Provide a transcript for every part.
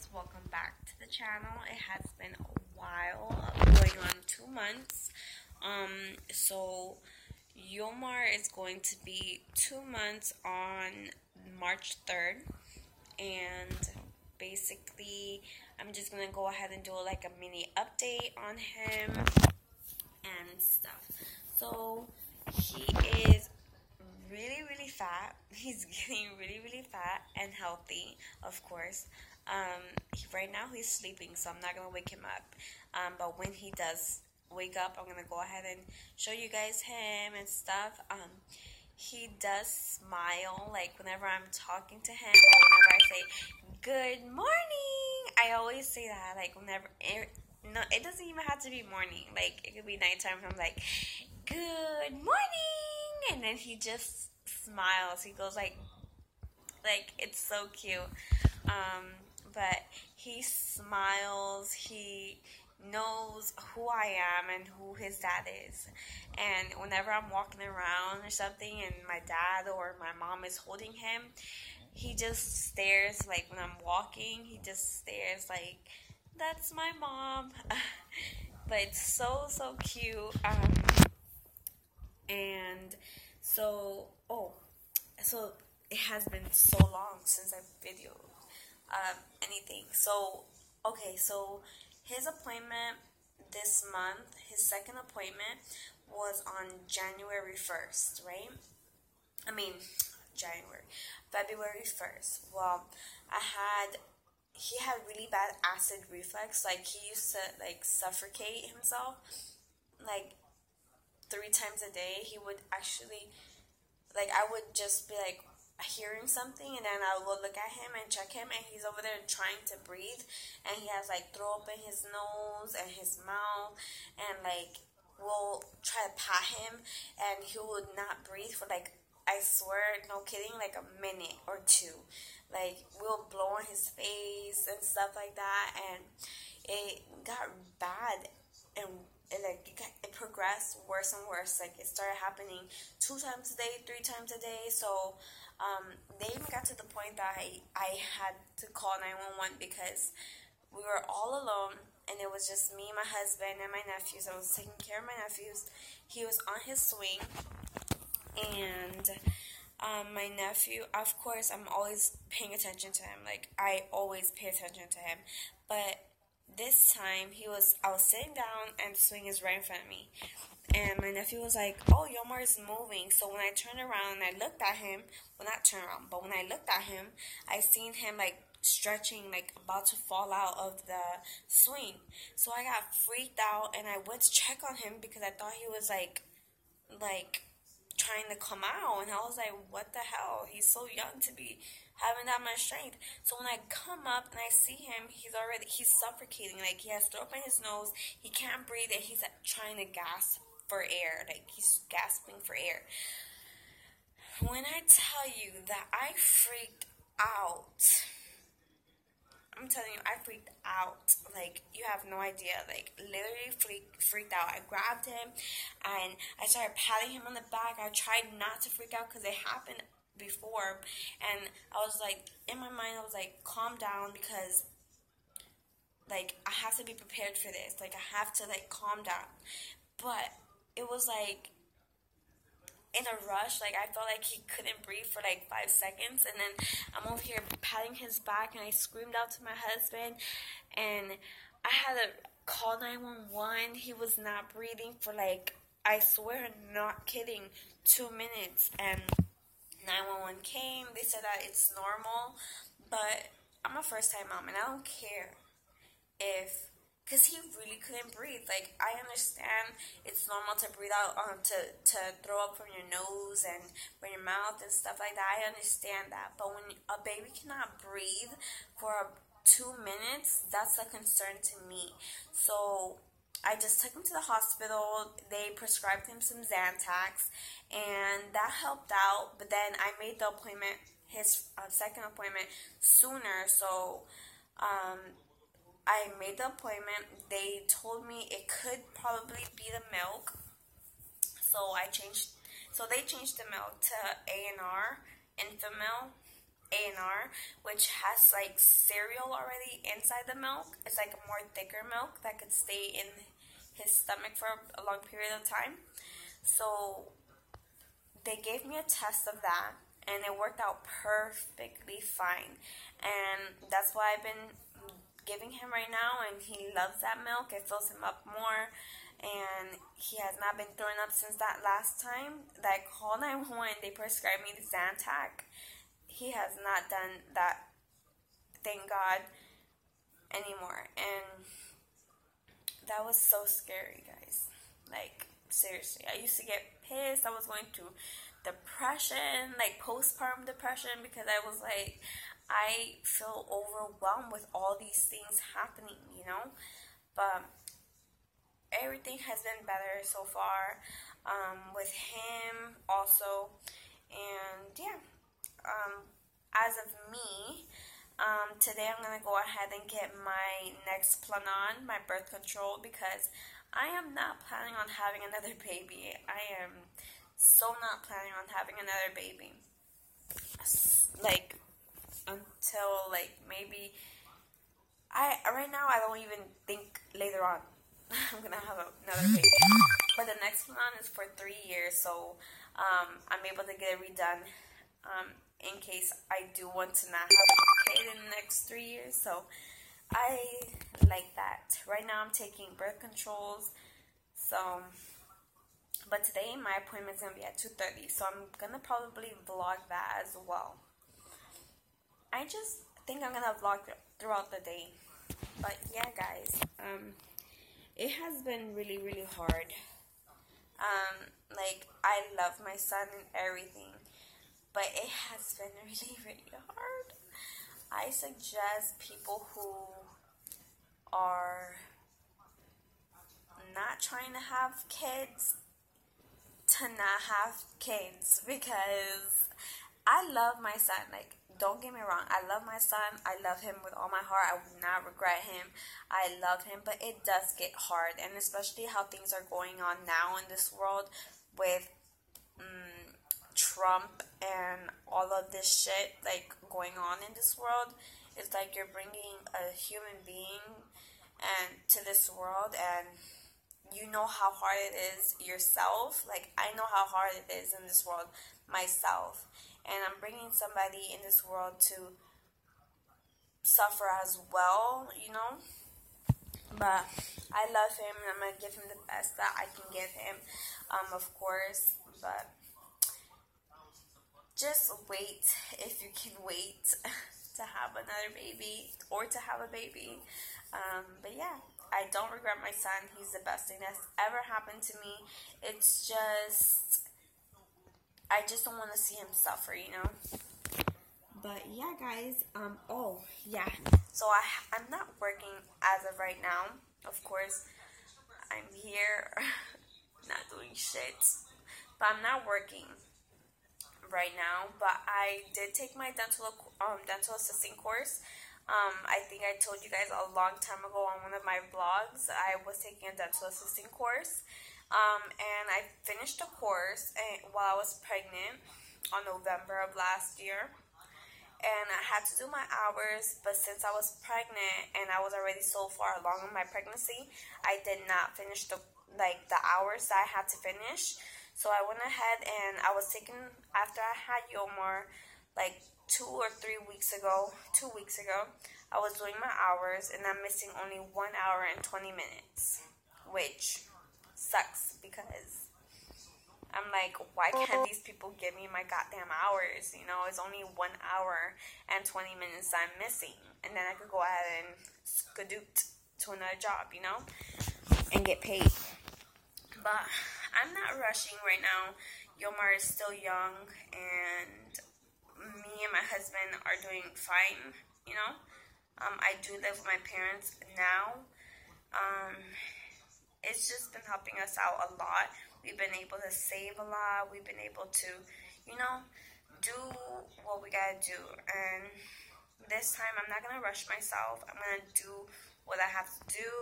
guys, welcome back to the channel. It has been a while, going on two months. Um, so Yomar is going to be two months on March 3rd, and basically, I'm just gonna go ahead and do like a mini update on him and stuff. So he is really, really fat. He's getting really, really fat and healthy, of course. Um, he, right now he's sleeping, so I'm not gonna wake him up. Um, but when he does wake up, I'm gonna go ahead and show you guys him and stuff. Um, he does smile like whenever I'm talking to him or whenever I say good morning. I always say that like whenever it, no, it doesn't even have to be morning. Like it could be nighttime. I'm like good morning, and then he just smiles. He goes like like it's so cute. Um, but he smiles. He knows who I am and who his dad is. And whenever I'm walking around or something and my dad or my mom is holding him, he just stares like when I'm walking, he just stares like that's my mom. but it's so so cute. Um and so oh so it has been so long since I've videoed um, anything. So okay, so his appointment this month, his second appointment was on January 1st, right? I mean, January, February 1st. Well, I had, he had really bad acid reflux. Like, he used to, like, suffocate himself, like, three times a day. He would actually, like, I would just be like, hearing something and then I will look at him and check him and he's over there trying to breathe and he has like throw up in his nose and his mouth and like we'll try to pat him and he would not breathe for like I swear no kidding like a minute or two. Like we'll blow on his face and stuff like that and it got bad and it like it, got, progressed worse and worse like it started happening two times a day three times a day so um, they even got to the point that I, I had to call 911 because we were all alone and it was just me, my husband, and my nephews. I was taking care of my nephews. He was on his swing, and um, my nephew, of course, I'm always paying attention to him. Like, I always pay attention to him. But this time, he was, I was sitting down, and the swing is right in front of me. And my nephew was like, Oh, Yomar is moving. So when I turned around and I looked at him, well, not turn around, but when I looked at him, I seen him like stretching, like about to fall out of the swing. So I got freaked out and I went to check on him because I thought he was like, like trying to come out. And I was like, What the hell? He's so young to be having that much strength. So when I come up and I see him, he's already he's suffocating. Like he has to open his nose, he can't breathe, and he's like, trying to gasp for air. Like he's gasping for air. When I tell you that I freaked out, I'm telling you, I freaked out. Like you have no idea. Like literally freaked freaked out. I grabbed him and I started patting him on the back. I tried not to freak out because it happened before, and I was like, in my mind, I was like, calm down because like I have to be prepared for this. Like I have to like calm down. But it was like in a rush. Like I felt like he couldn't breathe for like five seconds, and then I'm over here patting his back, and I screamed out to my husband, and I had to call 911. He was not breathing for like I swear, not kidding, two minutes, and 911 came. They said that it's normal, but I'm a first time mom, and I don't care if because he really couldn't breathe. Like I understand it's normal to breathe out, um, to to throw up from your nose and from your mouth and stuff like that. I understand that, but when a baby cannot breathe for two minutes, that's a concern to me. So. I just took him to the hospital. They prescribed him some Zantac, and that helped out. But then I made the appointment, his uh, second appointment, sooner. So um, I made the appointment. They told me it could probably be the milk. So I changed so they changed the milk to A&R Enfamil A&R, which has like cereal already inside the milk. It's like a more thicker milk that could stay in his stomach for a long period of time. So they gave me a test of that and it worked out perfectly fine. And that's why I've been giving him right now and he loves that milk. It fills him up more and he has not been throwing up since that last time that I called 911. They prescribed me the Zantac. He has not done that, thank God, anymore. And that was so scary, guys. Like, seriously. I used to get pissed. I was going through depression, like postpartum depression, because I was like, I feel overwhelmed with all these things happening, you know? But everything has been better so far um, with him also and yeah um, as of me um, today i'm gonna go ahead and get my Nexplanon my birth control because i am not planning on having another baby i am so not planning on having another baby like until like maybe I right now I don't even think later on I'm gonna have another baby. But the Nexplanon is for three years, so um, I'm able to get it redone um, in case I do want to not have a kid in the next three years. So I like that. Right now I'm taking birth controls. So, but today my appointment is gonna be at 2:30, so I'm gonna probably vlog that as well. I just think I'm gonna vlog throughout the day. But yeah, guys. Um, it has been really, really hard. Um, like, I love my son and everything, but it has been really, really hard. I suggest people who are not trying to have kids to not have kids because I love my son. Like, don't get me wrong, I love my son. I love him with all my heart. I would not regret him. I love him, but it does get hard, and especially how things are going on now in this world with Trump and all of this shit like going on in this world. It's like you're bringing a human being and to this world and you know how hard it is yourself. Like I know how hard it is in this world myself and I'm bringing somebody in this world to suffer as well, you know. But I love him and I'm gonna give him the best that I can give him, um, of course. But just wait if you can wait to have another baby or to have a baby. Um, but yeah, I don't regret my son. He's the best thing that's ever happened to me. It's just I just don't want to see him suffer, you know. But yeah, guys. Um. Oh, yeah. So I I'm not working as of right now. Of course, I'm here, not doing shit. But I'm not working right now. But I did take my dental um dental assisting course. Um, I think I told you guys a long time ago on one of my vlogs. I was taking a dental assisting course. Um, and I finished the course eh, while I was pregnant on November of last year. And I had to do my hours, but since I was pregnant and I was already so far along in my pregnancy, I did not finish the like the hours that I had to finish. So I went ahead and I was taking after I had Yomar like two or three weeks ago, two weeks ago, I was doing my hours and I'm missing only one hour and 20 minutes, which sucks because I'm like, why can't these people give me my goddamn hours? You know, it's only one hour and 20 minutes I'm missing. And then I could go ahead and skadoot to another job, you know, and get paid. But I'm not rushing right now. Yomar is still young, and me and my husband are doing fine, you know. Um, I do live with my parents now. Um, it's just been helping us out a lot. We've been able to save a lot. We've been able to, you know, do what we gotta do. And this time, I'm not gonna rush myself. I'm gonna do what I have to do,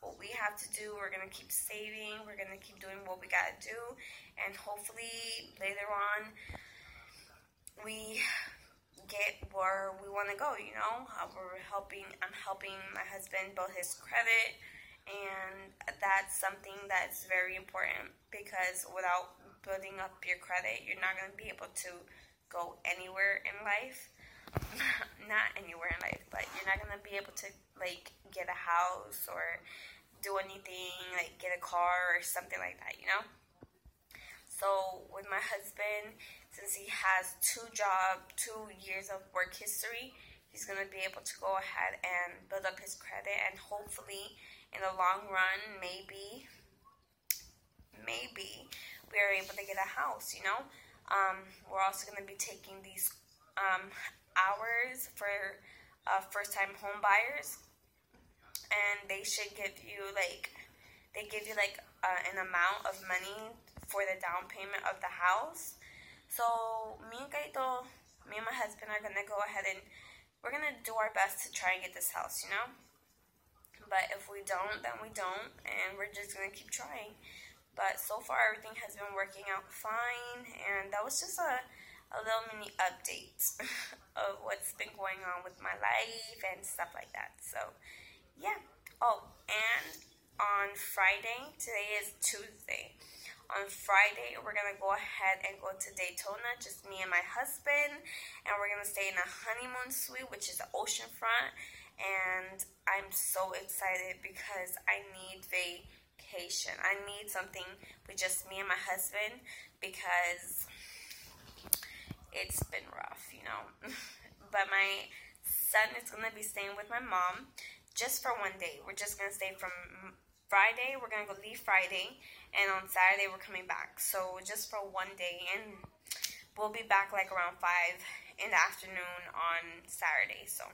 what we have to do. We're gonna keep saving. We're gonna keep doing what we gotta do. And hopefully, later on, we get where we want to go. You know, we're helping. I'm helping my husband build his credit, and that's something that's very important because without building up your credit, you're not going to be able to go anywhere in life. not anywhere in life, but you're not to be able to like get a house or do anything like get a car or something like that. You know. So with my husband, since he has two job, two years of work history, he's gonna be able to go ahead and build up his credit, and hopefully, in the long run, maybe, maybe we are able to get a house. You know, um, we're also gonna be taking these um, hours for uh, first-time home buyers, and they should give you like they give you like uh, an amount of money for the down payment of the house. So me and Kaito, me and my husband are gonna go ahead and we're gonna do our best to try and get this house, you know. But if we don't, then we don't, and we're just gonna keep trying. But so far, everything has been working out fine, and that was just a a little mini update of what's been going on with my life and stuff like that. So, yeah. Oh, and on Friday, today is Tuesday. On Friday, we're gonna go ahead and go to Daytona, just me and my husband, and we're gonna stay in a honeymoon suite, which is the oceanfront. And I'm so excited because I need vacation. I need something with just me and my husband because it's been rough, you know. but my son is gonna be staying with my mom just for one day. We're just gonna stay from Friday. We're gonna go leave Friday and on Saturday we're coming back. So just for one day, and we'll be back like around five in the afternoon on Saturday. So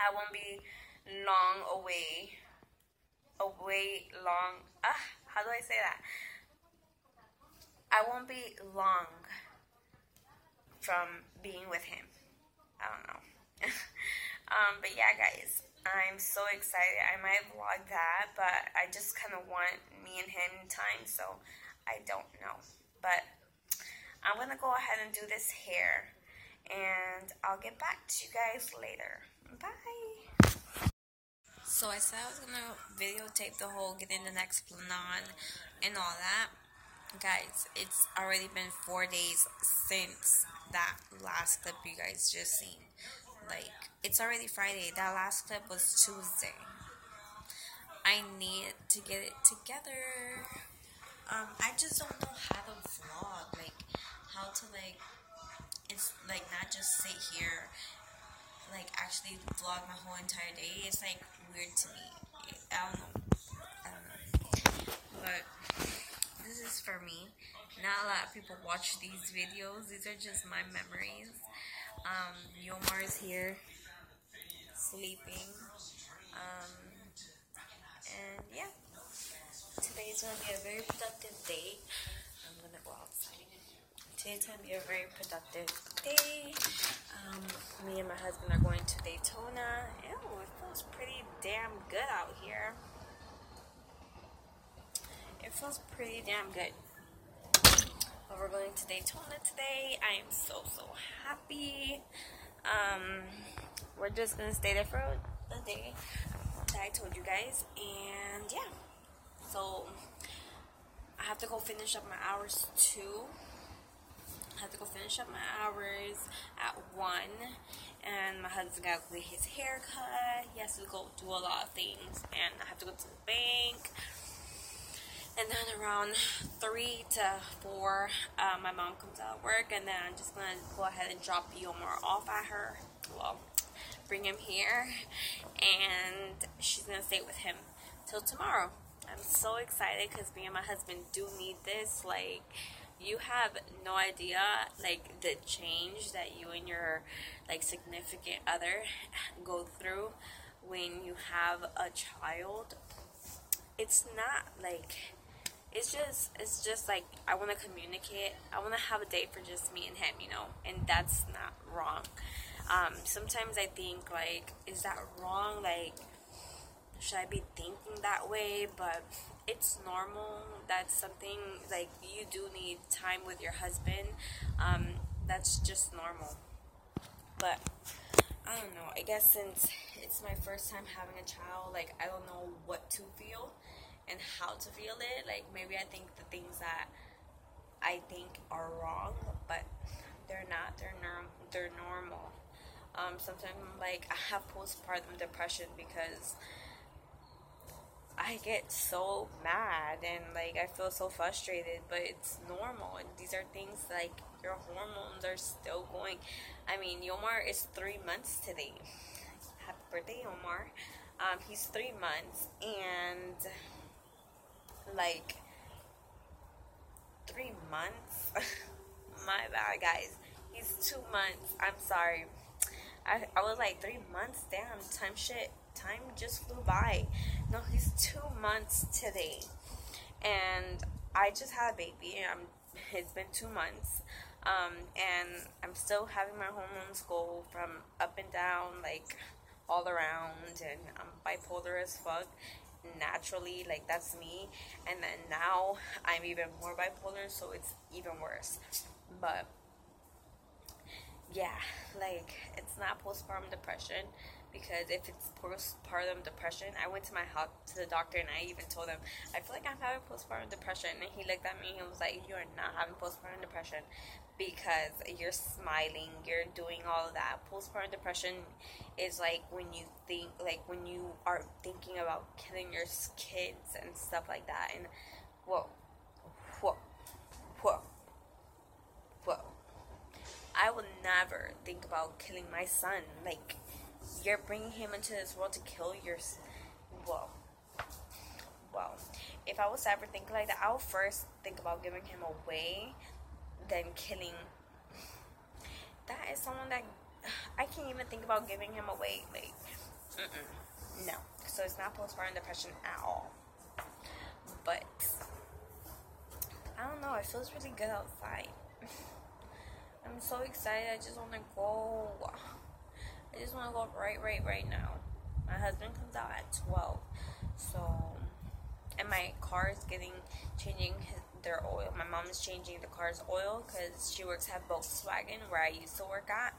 I won't be long away. Away long. Ah, how do I say that? I won't be long from being with him. I don't know. um, but yeah, guys. I'm so excited. I might vlog that, but I just kind of want me and him time, so I don't know. But I'm to go ahead and do this hair, and I'll get back to you guys later. Bye. So I said I was to videotape the whole getting the Nexplanon and all that. Guys, it's already been four days since that last clip you guys just seen. Like, it's already Friday. That last clip was Tuesday. I need to get it together. Um, I just don't know how to vlog. Like, how to, like, it's like not just sit here, like, actually vlog my whole entire day. It's, like, weird to me. I don't know. I don't know. But this is for me. Not a lot of people watch these videos. These are just my memories. Um, Yomar is here sleeping. Um, and yeah, today's gonna be a very productive day. I'm gonna go outside. Today's gonna be a very productive day. Um, me and my husband are going to Daytona. Ew, it feels pretty damn good out here. It feels pretty damn good. But we're going to Daytona today. I am so, so happy. Um, we're just gonna stay there for the day that I told you guys. And yeah, so I have to go finish up my hours too. I have to go finish up my hours at 1. And my husband got to get his haircut. He has to go do a lot of things. And I have to go to the bank and then around 3 to 4, uh, my mom comes out of work, and then I'm just going to go ahead and drop Yomar off at her. Well, bring him here, and she's going to stay with him till tomorrow. I'm so excited because me and my husband do need this. Like, you have no idea, like, the change that you and your, like, significant other go through when you have a child. It's not, like it's just it's just like I want to communicate. I want to have a date for just me and him, you know, and that's not wrong. Um, sometimes I think like, is that wrong? Like, should I be thinking that way? But it's normal. That's something like you do need time with your husband. Um, that's just normal. but I don't know. I guess since it's my first time having a child, like I don't know what to feel and how to feel it. Like maybe I think the things that I think are wrong, but they're not. They're norm. They're normal. Um, sometimes like I have postpartum depression because I get so mad and like I feel so frustrated, but it's normal. And these are things like your hormones are still going. I mean, Yomar is three months today. Happy birthday, Yomar. Um, he's three months and like three months. My bad, guys. He's two months. I'm sorry. I, I was like three months. Damn, time shit. Time just flew by. No, he's two months today, and I just had a baby. I'm. It's been two months, um, and I'm still having my hormones go from up and down, like all around, and I'm bipolar as fuck naturally like that's me. And then now i'm even more bipolar so it's even worse. But yeah like it's not postpartum depression because if it's postpartum depression i went to my house to the doctor and i even told him i feel like i'm having postpartum depression and he looked at me and was like you're not having postpartum depression because you're smiling, you're doing all of that. Postpartum depression is like when you think, like when you are thinking about killing your kids and stuff like that. And whoa, I would never think about killing my son. Like, you're bringing him into this world to kill your. Whoa. Well, if I was to ever think like that, I would first think about giving him away than killing. That is someone that I can't even think about giving him away. Like, mm-mm. no. So it's not postpartum depression at all. But I don't know. It feels really good outside. I'm so excited. I just want to go. I just want to go right, right, right now. My husband comes out at 12. So, and my car is getting, changing his, their oil. My mom is changing the car's oil because she works at Volkswagen where I used to work at.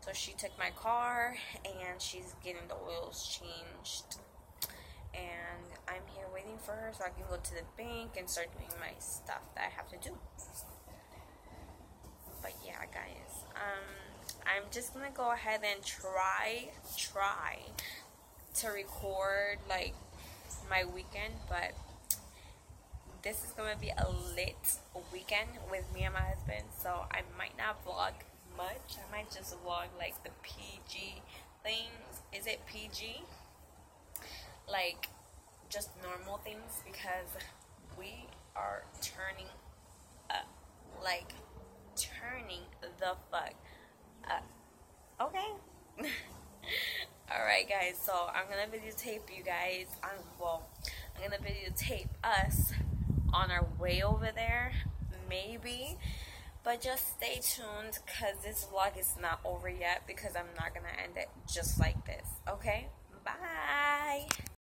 So she took my car and she's getting the oils changed. And I'm here waiting for her so I can go to the bank and start doing my stuff that I have to do. Um, I'm just gonna go ahead and try, try to record like my weekend, but this is to be a lit weekend with me and my husband, so I might not vlog much. I might just vlog like the PG things. Is it PG? Like just normal things because we are turning up. Like turning the fuck up. Okay? Alright guys, so I'm gonna videotape you guys. I'm well I'm gonna videotape us on our way over there, maybe. But just stay tuned because this vlog is not over yet because I'm not to end it just like this. Okay? Bye.